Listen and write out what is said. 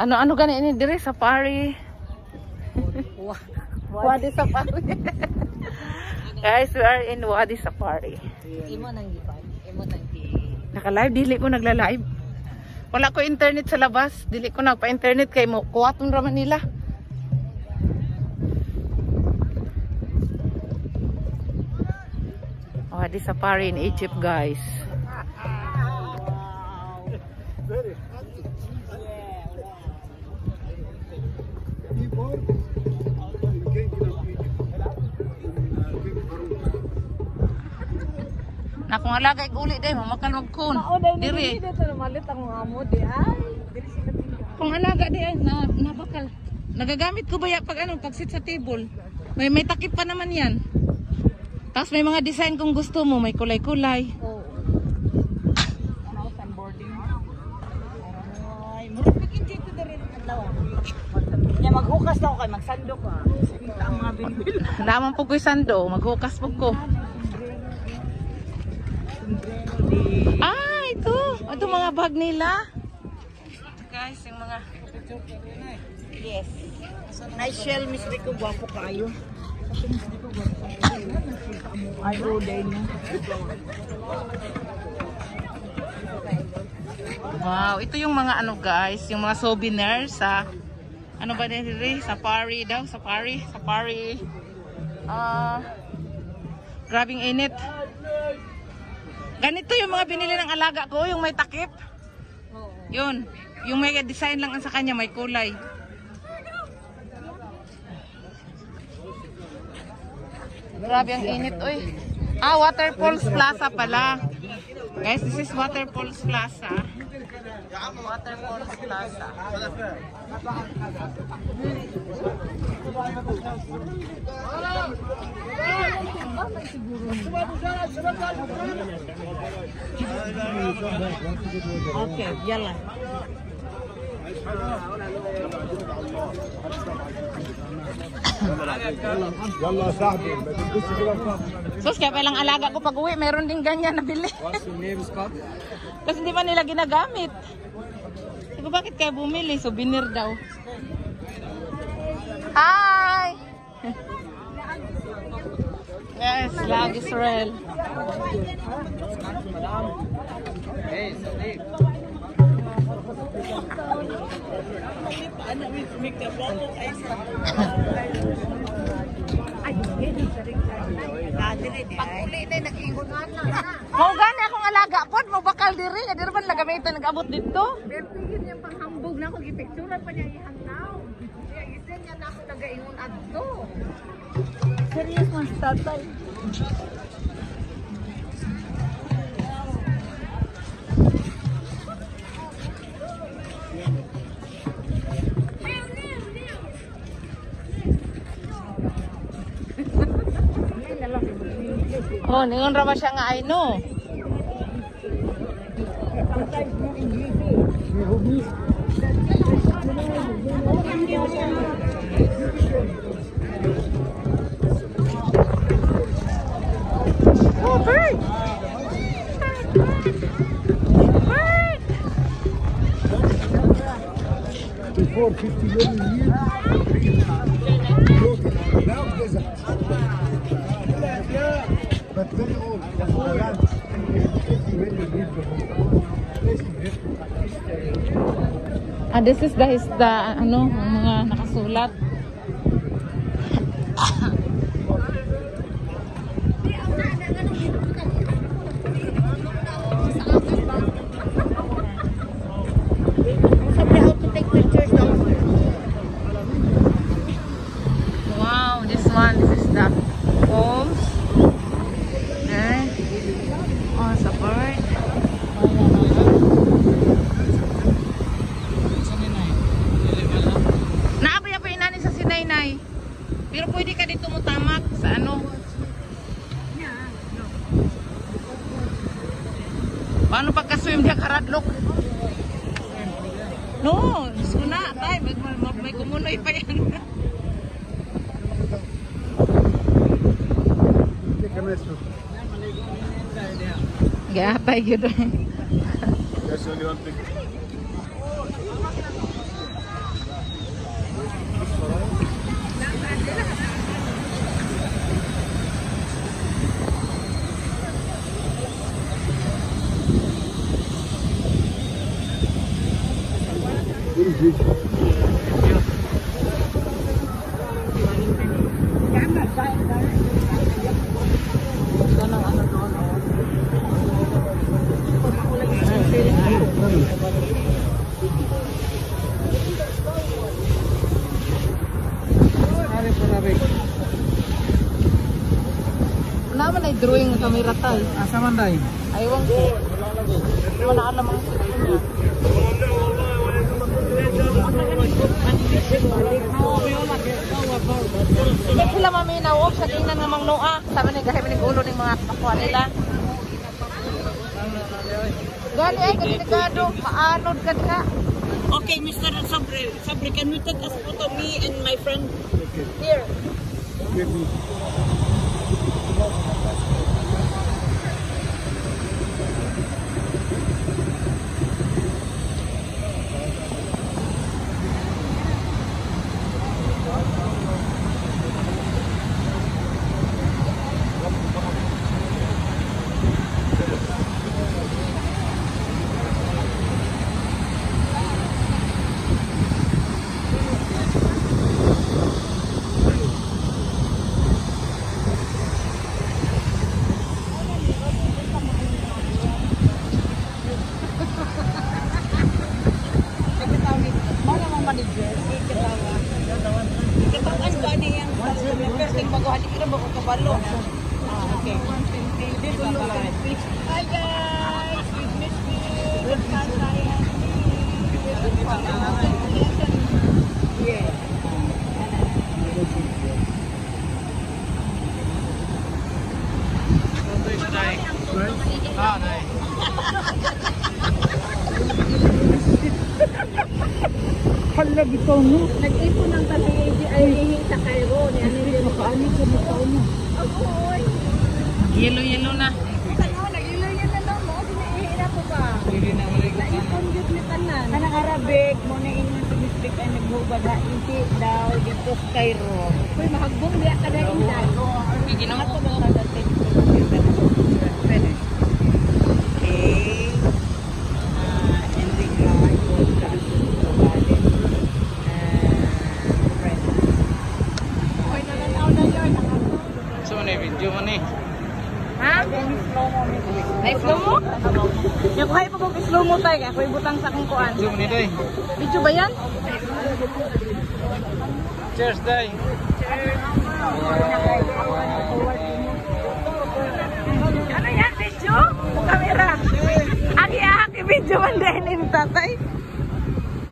Ano ano gani ini dire safari. Wadi Safari. Guys, we are in Wadi Safari. Imo nang gipan. Imo nang. Naka-live, dili ko nagla-live. Wala ko internet sa labas. Dili ko nagpa-internet kay mo kuwaton raman nila. Wadi Safari in Egypt, guys. Na kung alaga uli day mo makal magkun. Diri. dito na malit ang amo di ay. Diri sila. Kung alaga di ay na, nabakal. Nagagamit ko ba ya pag ano pag sit sa table. May may takip pa naman 'yan. Tapos may mga design kung gusto mo, may kulay-kulay. Oo. Ano sa boarding? Ay, murag pigin dito diri ang daw. Ya maghukas daw kay magsandok ka. Kita ang mga bilbil. Naman po ko sando, maghukas po ko. Ah, ito. Ito mga bag nila. Guys, yung mga Yes. Nice shell, Miss Rico. Gwapo kayo. Ay, roday niya. Wow, ito yung mga ano guys, yung mga souvenirs sa ano ba din Safari daw, safari, safari. Ah, grabing init. Ganito yung mga binili ng alaga ko, yung may takip. Yun, yung may design lang ang sa kanya, may kulay. Grabe ang init, oy. Ah, Waterfalls Plaza pala. Guys, this is Waterfalls Plaza. يا عم ما تقول أوكي يلا Yalla sahbi. Sus, kaya palang alaga ko pag uwi, meron din ganyan na bili. What's your name, Scott? Kasi hindi pa nila ginagamit. Sabi bakit kaya bumili? Souvenir daw. Hi! Yes, love Israel. Hey, Sadiq. Mau gani akong alaga pod, mo bakal diri, nga diri man lagamitan nag-abot dito. Pigin niya panghambog na ako, gipicturan pa niya ihangaw. Kaya isin niya na ako nagaingon adto. Serious man tatay. Oh, ningon ra ba siya nga ay no. Oh, bird! Bird! Before 50 million years, But very old. Around 50 million years before. Ah, this is guys the ano, mga nakasulat. Paano pagka-swim niya karadlok? No, gusto na, tay. May, may, kumunoy pa yan. Mess. Gapay yun. That's only one thing. Easy. Wala man ay drawing ng camera tayo. Asa man dai? Ayaw ko. Wala ka namang Hindi sila maminaw sa tingnan ng mga noa. Sabi ni gahi ni ulo ng mga kapwa nila. Gani ay delikado, maanod ka ka. Okay, Mr. Sabre, Sabre, can we take a photo me and my friend? Here. Give me. Mga mga manager, kitawa. Kitawan ko ani yang first thing bago halik ira bago kabalo. Ah, okay. Dito look at it. Hi guys, we miss you. Yeah. Hala, bitaw mo. Nag-ipon ng tabi ay sa Cairo. Ni ano rin Makaani ka bitaw mo. Ako, oy. Yellow-yellow na. Nag-iloy yan na mo. Sinaihina ko ba? Naipon yun ni Tanan. Kanang Arabic, mo na ingon sa district ay naghubad ha, inti daw dito sa Cairo. Uy, mahagbong biya ka na inday. Giginaw ko. Okay. Ah, Enrique, I will cast the ballot. Ah, friend. Uy, nalalaw na yun. So, na video mo ni. Ha? Ay, flow mo? Yung kuhay mo tayo. Ako ibutang sa kong kuan. Video mo ni, Day. Video ba yan? Cheers, Day. Ano yan, video? Kamera? Aki-aki video man din yung tatay.